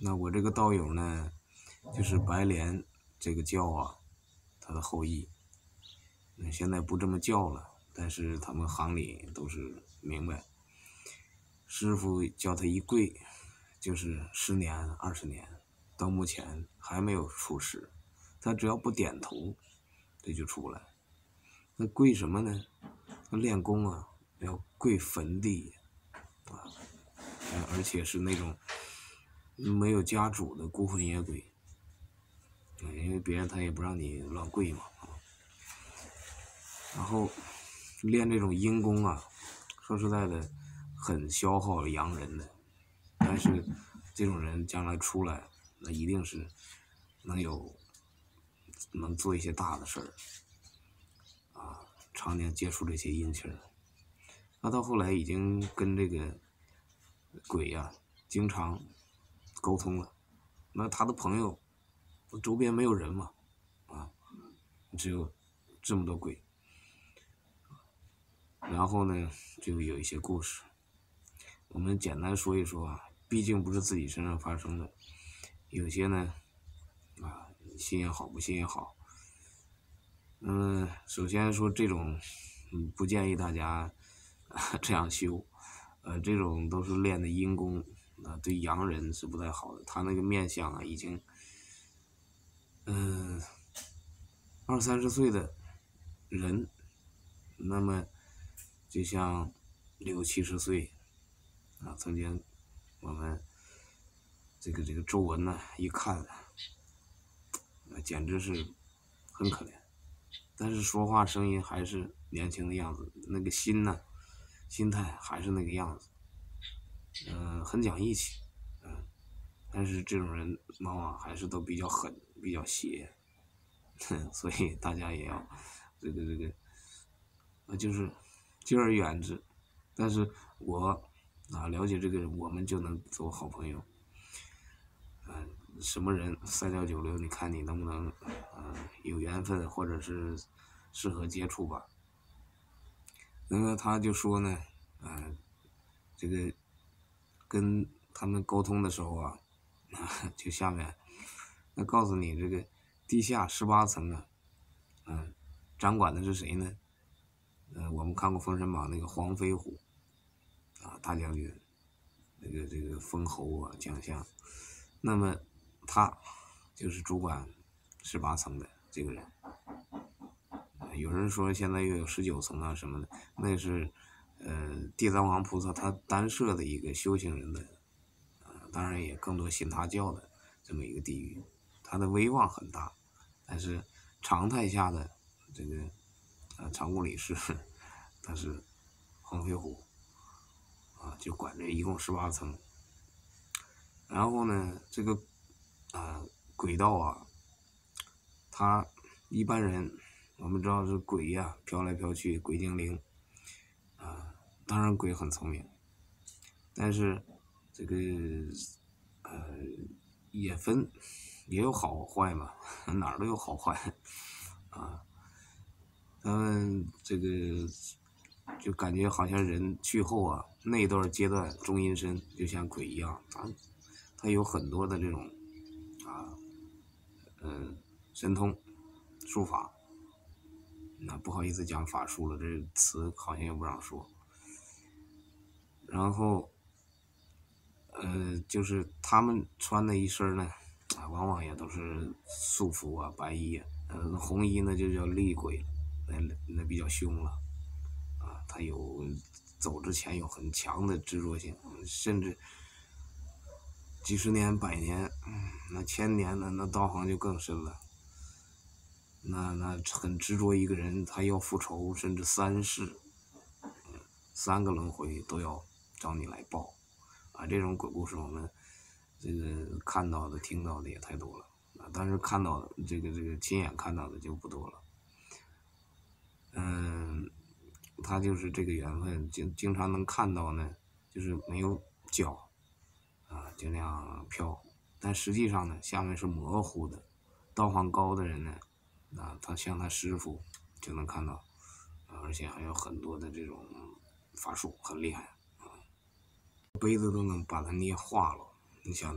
那我这个道友呢，就是白莲这个教啊，他的后裔。现在不这么叫了，但是他们行里都是明白。师傅叫他一跪，就是十年、二十年，到目前还没有出师。他只要不点头，这就出来。那跪什么呢？那练功啊，要跪坟地啊，而且是那种没有家主的孤魂野鬼。因为别人他也不让你乱跪嘛。然后练这种阴功啊，说实在的。很消耗阳人的，但是这种人将来出来，那一定是能有能做一些大的事儿啊！常年接触这些阴气儿，那到后来已经跟这个鬼呀经常沟通了。那他的朋友周边没有人嘛，啊，只有这么多鬼。然后呢，就有一些故事。我们简单说一说啊，毕竟不是自己身上发生的，有些呢，啊，信也好，不信也好。嗯，首先说这种，嗯，不建议大家这样修，呃，这种都是练的阴功，啊，对洋人是不太好的。他那个面相啊，已经，嗯，二三十岁的人，那么就像六七十岁。啊，曾经我们这个这个皱纹呢，一看，那简直是很可怜。但是说话声音还是年轻的样子，那个心呢，心态还是那个样子，嗯，很讲义气，嗯。但是这种人往往还是都比较狠，比较邪，所以大家也要这个这个，那就是敬而远之。但是我。啊，了解这个人，我们就能做好朋友。嗯，什么人三教九流，你看你能不能，嗯，有缘分或者是适合接触吧。那么他就说呢，嗯，这个跟他们沟通的时候啊，就下面，那告诉你这个地下十八层啊，嗯，掌管的是谁呢？嗯，我们看过《封神榜》那个黄飞虎。啊，大将军，那个这个封侯啊，将相，那么他就是主管十八层的这个人。有人说现在又有十九层啊什么的，那是呃地藏王菩萨他单设的一个修行人的，呃，当然也更多信他教的这么一个地域，他的威望很大。但是常态下的这个呃常务理事，他是黄飞虎。啊，就管这一共十八层，然后呢，这个啊轨道啊，他一般人我们知道是鬼呀，飘来飘去，鬼精灵，当然鬼很聪明，但是这个呃也分也有好坏嘛，哪儿都有好坏啊，他们这个。就感觉好像人去后啊，那段阶段中阴身就像鬼一样，他他有很多的这种啊，嗯，神通术法，那不好意思讲法术了，这词好像又不让说。然后，呃，就是他们穿的一身呢，往往也都是素服啊、白衣啊，呃，红衣呢就叫厉鬼，那那比较凶了。啊他有走之前有很强的执着性，甚至几十年、百年，那千年的那道行就更深了。那那很执着一个人，他要复仇，甚至三世，三个轮回都要找你来报。啊，这种鬼故事我们这个看到的、听到的也太多了。啊，但是看到这个这个亲眼看到的就不多了。嗯。他就是这个缘分，经经常能看到呢，就是没有脚，啊，就那样飘，但实际上呢，下面是模糊的。道行高的人呢，啊，他像他师傅就能看到，而且还有很多的这种法术，很厉害，杯子都能把它捏化了，你想。